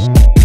you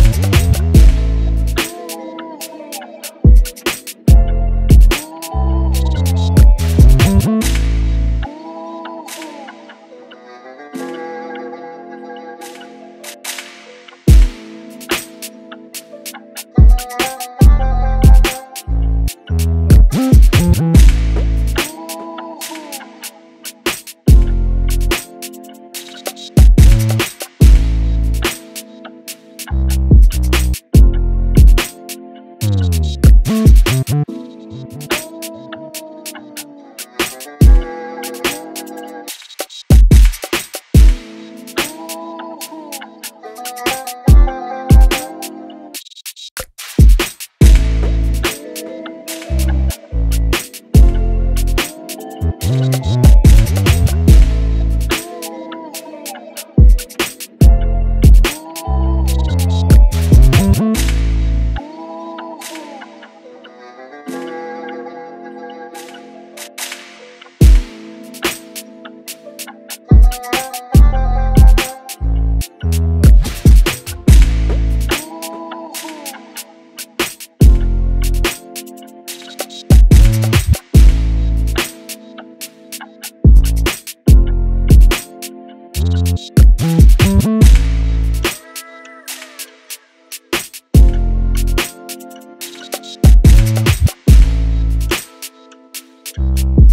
you